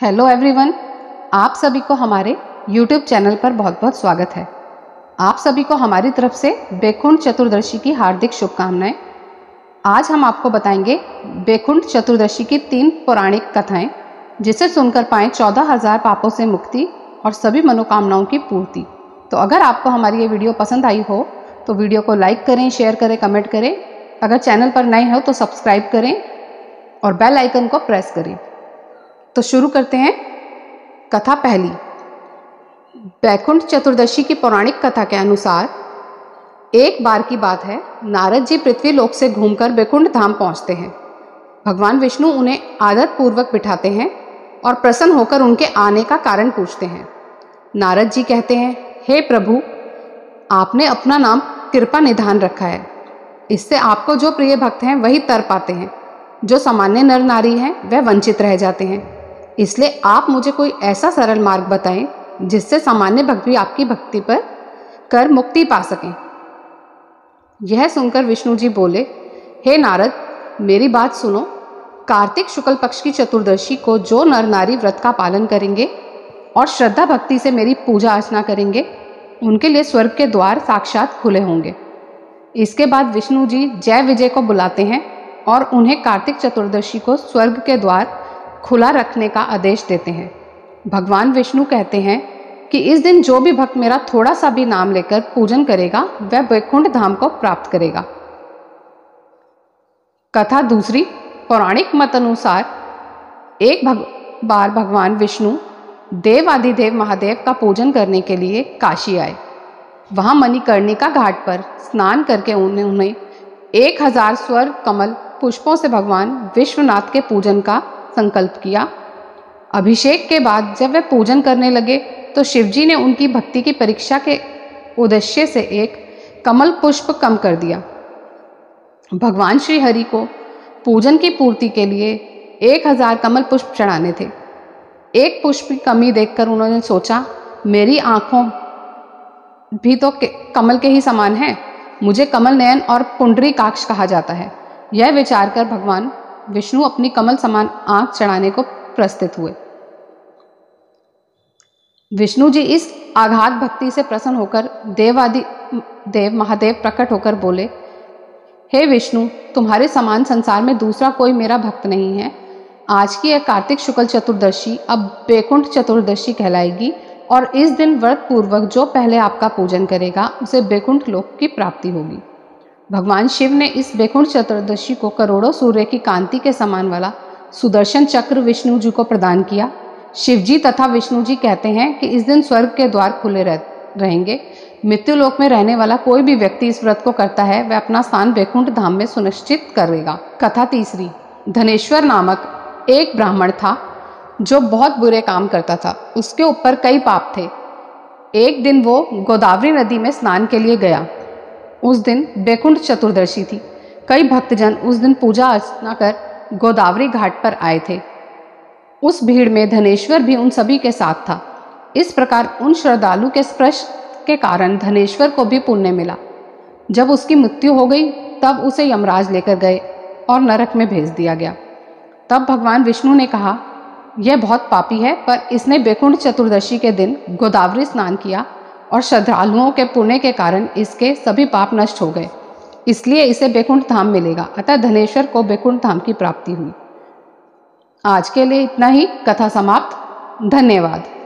Hello everyone आप सभी को हमारे यूट्यूब चैनल पर बहुत बहुत स्वागत है। आप सभी को हमारी तरफ़ से बेकुंठ चतुर्दशी की हार्दिक शुभकामनाएँ। आज हम आपको बताएँगे बेकुंठ चतुर्दशी की तीन पौराणिक कथाएँ, जिसे सुनकर पाएँ चौदह हज़ार पापों से मुक्ति और सभी मनोकामनाओं की पूर्ति। तो अगर आपको हमारी ये वीडियो पसंद आई हो तो वीडियो को लाइक करें, शेयर करें, कमेंट करें। अगर चैनल पर नए हो तो सब्सक्राइब करें और बेल आइकन को प्रेस करें। तो शुरू करते हैं कथा पहली। बैकुंठ चतुर्दशी की पौराणिक कथा के अनुसार एक बार की बात है, नारद जी पृथ्वी लोक से घूमकर बैकुंठ धाम पहुँचते हैं। भगवान विष्णु उन्हें आदत पूर्वक बिठाते हैं और प्रसन्न होकर उनके आने का कारण पूछते हैं। नारद जी कहते हैं, हे प्रभु, आपने अपना नाम कृपा निधान रखा है। इससे आपको जो प्रिय भक्त हैं वही तर पाते हैं। जो सामान्य नर नारी हैं, वह वंचित रह जाते हैं। इसलिए आप मुझे कोई ऐसा सरल मार्ग बताएँ जिससे सामान्य भक्त भी आपकी भक्ति पर कर मुक्ति पा सकें। यह सुनकर विष्णु जी बोले, हे नारद, मेरी बात सुनो। कार्तिक शुक्ल पक्ष की चतुर्दशी को जो नर नारी व्रत का पालन करेंगे और श्रद्धा भक्ति से मेरी पूजा अर्चना करेंगे, उनके लिए स्वर्ग के द्वार साक्षात खुले होंगे। इसके बाद विष्णु जी जय विजय को बुलाते हैं और उन्हें कार्तिक चतुर्दशी को स्वर्ग के द्वार खुला रखने का आदेश देते हैं। भगवान विष्णु कहते हैं कि इस दिन जो भी भक्त मेरा थोड़ा सा भी नाम लेकर पूजन करेगा वह वैकुंठ धाम को प्राप्त करेगा। कथा दूसरी पौराणिक मत अनुसार एक भग, बार भगवान विष्णु देव आदिदेव महादेव का पूजन करने के लिए काशी आए। वहाँ मणिकर्णिका घाट पर स्नान करके उन्हें उन्हें एक हज़ार स्वर कमल पुष्पों से भगवान विश्वनाथ के पूजन का संकल्प किया। अभिषेक के बाद जब वे पूजन करने लगे तो शिवजी ने उनकी भक्ति की परीक्षा के उद्देश्य से एक कमल पुष्प कम कर दिया। भगवान श्री हरि को पूजन की पूर्ति के लिए एक हज़ार कमल पुष्प चढ़ाने थे। एक पुष्प की कमी देखकर उन्होंने सोचा, मेरी आँखों भी तो कमल के ही समान है। मुझे कमल नयन और पुंडरी काक्ष कहा जाता है। यह विचार कर भगवान विष्णु अपनी कमल समान आँख चढ़ाने को प्रस्थित हुए। विष्णु जी इस आघात भक्ति से प्रसन्न होकर देवादि, देव, महादेव प्रकट होकर बोले, हे विष्णु, तुम्हारे समान संसार में दूसरा कोई मेरा भक्त नहीं है। आज की यह कार्तिक शुक्ल चतुर्दशी अब बेकुंठ चतुर्दशी कहलाएगी और इस दिन व्रत पूर्वक जो पहले आपका पूजन करेगा, उसे बेकुंठ लोक की प्राप्ति होगी। भगवान शिव ने इस बेकुंठ चतुर्दशी को करोड़ों सूर्य की कांति के समान वाला सुदर्शन चक्र विष्णु जी को प्रदान किया। शिव जी तथा विष्णु जी कहते हैं कि इस दिन स्वर्ग के द्वार खुले रह, रहेंगे। मृत्यु लोक में रहने वाला कोई भी व्यक्ति इस व्रत को करता है वह अपना स्थान बैकुंठ धाम में सुनिश्चित करेगा। कथा तीसरी धनेश्वर नामक एक ब्राह्मण था जो बहुत बुरे काम करता था। उसके ऊपर कई पाप थे। एक दिन वो गोदावरी नदी में स्नान के लिए गया। उस दिन बैकुंठ चतुर्दशी थी। कई भक्तजन उस दिन पूजा अर्चना कर गोदावरी घाट पर आए थे। उस भीड़ में धनेश्वर भी उन सभी के साथ था। इस प्रकार उन श्रद्धालु के स्पर्श के कारण धनेश्वर को भी पुण्य मिला। जब उसकी मृत्यु हो गई, तब उसे यमराज लेकर गए और नरक में भेज दिया गया। तब भगवान विष्णु ने कहा, यह बहुत पापी है, पर इसने बैकुंठ चतुर्दशी के दिन गोदावरी स्नान किया और श्रद्धालुओं के पुण्य के कारण इसके सभी पाप नष्ट हो गए। इसलिए इसे बैकुंठ धाम मिलेगा। अतः धनेश्वर को बैकुंठ धाम की प्राप्ति हुई। आज के लिए इतना ही। कथा समाप्त। धन्यवाद।